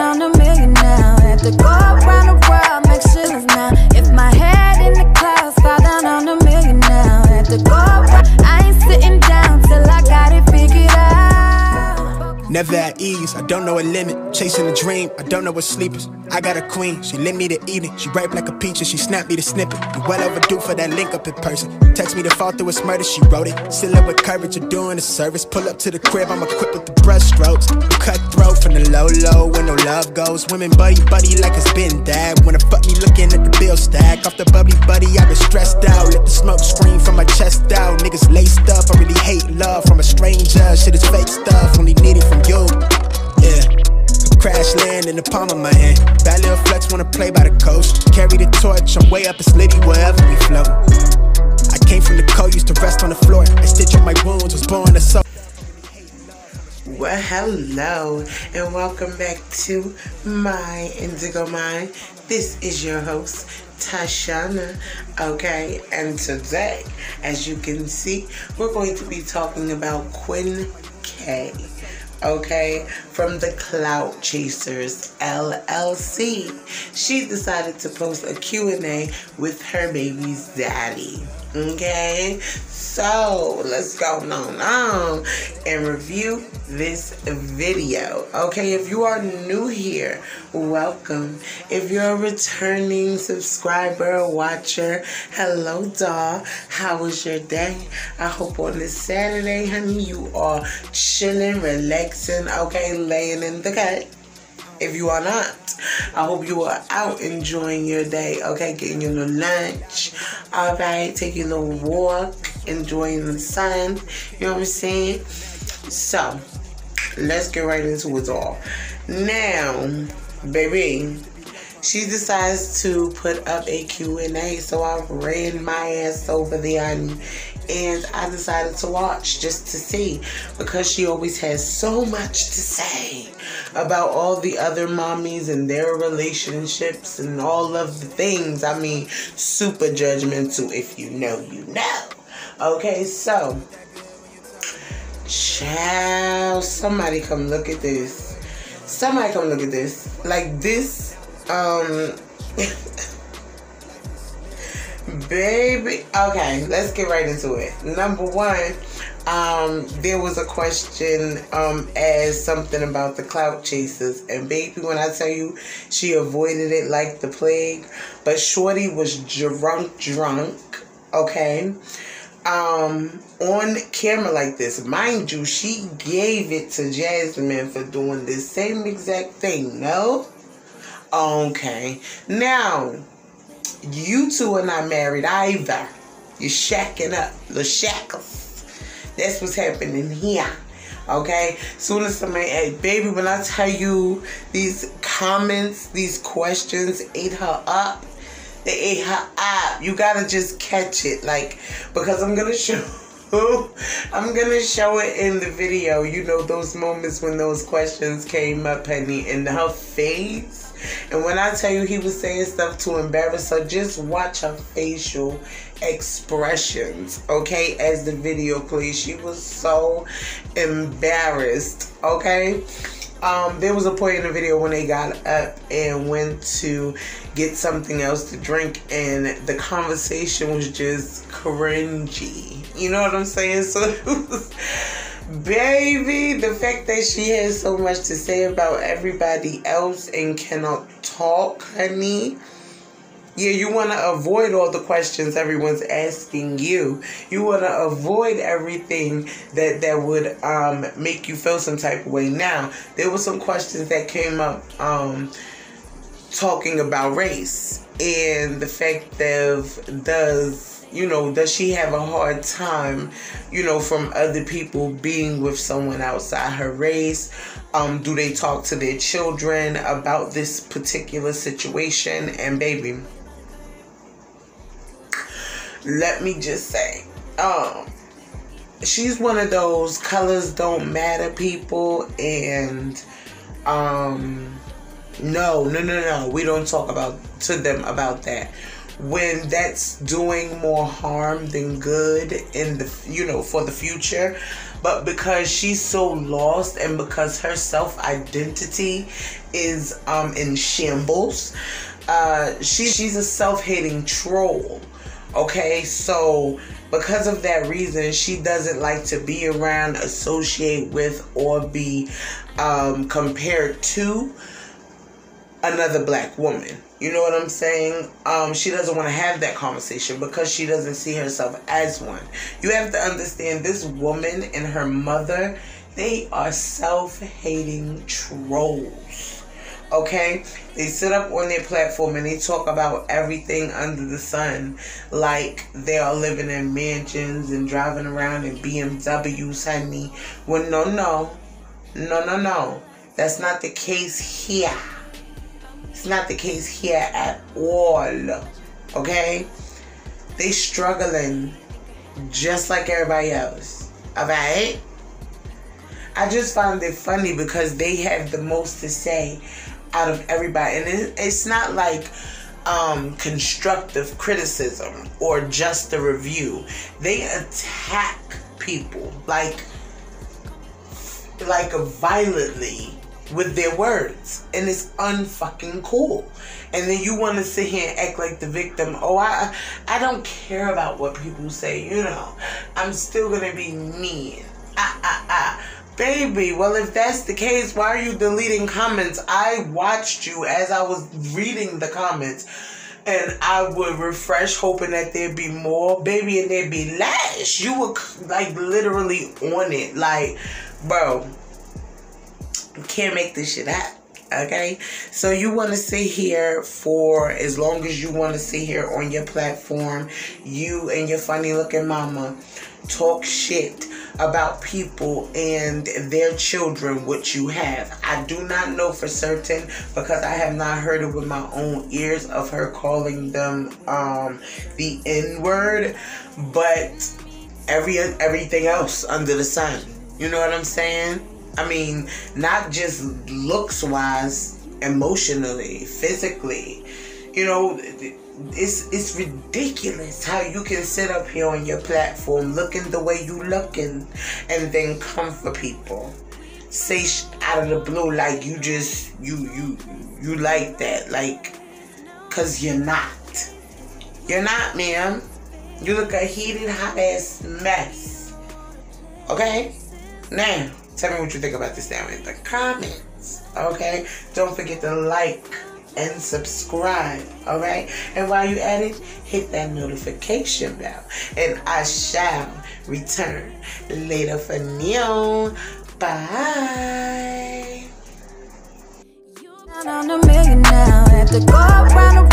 on a million now. Had to go around the world, make shillings now. Never at ease, I don't know a limit. Chasing a dream, I don't know what sleep is. I got a queen, she lit me to evening. She ripe like a peach and she snapped me to snippet. You well overdue for that link up in person. Text me to fall through a murder, she wrote it. Still up with courage, you're doing a service. Pull up to the crib, I'm equipped with the brushstrokes. Cutthroat from the low low, where no love goes. Women buddy buddy like it's been that. Wanna fuck me looking at the bill stack. Off the bubbly buddy, i been stressed out. Let the smoke scream from my chest out. Niggas laced up, I really hate love from a stranger. Shit is fake stuff, only need it you. Yeah. Crash land in the palm of my hand. Bad little flex wanna play by the coast. Carry the torch, I'm way up, it's litty wherever we float. I came from the cold, used to rest on the floor. I stitch up my wounds, was born to soul. Well, hello, and welcome back to my Indigo Mind. This is your host, Tashana. Okay, and today, as you can see, we're going to be talking about Quinn K. Okay, from the Clout Chasers LLC. She decided to post a Q&A with her baby's daddy. Okay, so let's go on on and review this video. Okay, if you are new here, welcome. If you're a returning subscriber, watcher, hello, doll. How was your day? I hope on this Saturday, honey, you are chilling, relaxing, okay, laying in the cut. If you are not, I hope you are out enjoying your day, okay? Getting your lunch, all right? Taking a walk, enjoying the sun, you know what I'm saying? So, let's get right into it all. Now, baby, she decides to put up a Q&A, so I ran my ass over there and, and I decided to watch just to see because she always has so much to say about all the other mommies and their relationships and all of the things. I mean, super judgmental. If you know, you know. Okay, so, child, somebody come look at this. Somebody come look at this. Like this, um, baby. Okay, let's get right into it. Number one, um, there was a question um, as something about the clout chasers. And baby, when I tell you, she avoided it like the plague. But Shorty was drunk, drunk, okay? Um, on camera like this. Mind you, she gave it to Jasmine for doing the same exact thing, no? Okay. Now, you two are not married either. You're shacking up. The shackles. That's what's happening here. Okay? Soon as somebody, hey, baby, when I tell you these comments, these questions ate her up, they ate her up. You gotta just catch it. Like, because I'm gonna show. I'm gonna show it in the video. You know those moments when those questions came up, honey, in her face. And when I tell you he was saying stuff to embarrass her, just watch her facial expressions, okay, as the video plays. She was so embarrassed, okay? Um, there was a point in the video when they got up and went to get something else to drink, and the conversation was just cringy. You know what I'm saying? So Baby, the fact that she has so much to say about everybody else and cannot talk, honey. Yeah, you want to avoid all the questions everyone's asking you. You want to avoid everything that that would um, make you feel some type of way. Now, there were some questions that came up um, talking about race and the fact of does you know, does she have a hard time, you know, from other people being with someone outside her race? Um, do they talk to their children about this particular situation? And baby, let me just say, um, she's one of those colors don't matter people and um no no no no we don't talk about to them about that when that's doing more harm than good in the you know for the future but because she's so lost and because her self identity is um in shambles, uh, she she's a self hating troll. Okay, so because of that reason, she doesn't like to be around, associate with, or be um, compared to another black woman. You know what I'm saying? Um, she doesn't want to have that conversation because she doesn't see herself as one. You have to understand this woman and her mother, they are self hating trolls. Okay? They sit up on their platform and they talk about everything under the sun like they are living in mansions and driving around in BMWs, honey. Well, no, no. No, no, no. That's not the case here. It's not the case here at all. Okay? They struggling just like everybody else. Alright? I just found it funny because they have the most to say out of everybody. And it's not like um, constructive criticism or just a review. They attack people like like violently with their words and it's unfucking cool. And then you want to sit here and act like the victim. Oh i i don't care about what people say you know. I'm still gonna be mean. Ah ah ah. Baby well if that's the case why are you deleting comments? I watched you as i was reading the comments and I would refresh, hoping that there'd be more, baby, and there'd be less. You were like literally on it, like, bro can't make this shit up. Okay, so you want to sit here for as long as you want to sit here on your platform. You and your funny looking mama talk shit about people and their children, what you have. I do not know for certain because I have not heard it with my own ears of her calling them um, the N word, but every everything else under the sun. You know what I'm saying? I mean, not just looks wise, emotionally, physically. You know, it's it's ridiculous how you can sit up here on your platform looking the way you looking and then come for people. Say out of the blue like you just you you you like that like cuz you're not. You're not, ma'am. You look a heated hot ass mess. Okay? Now, Tell me what you think about this down in the comments. Okay? Don't forget to like and subscribe. Alright? And while you're at it, hit that notification bell. And I shall return later for Neon. Bye. A now, go around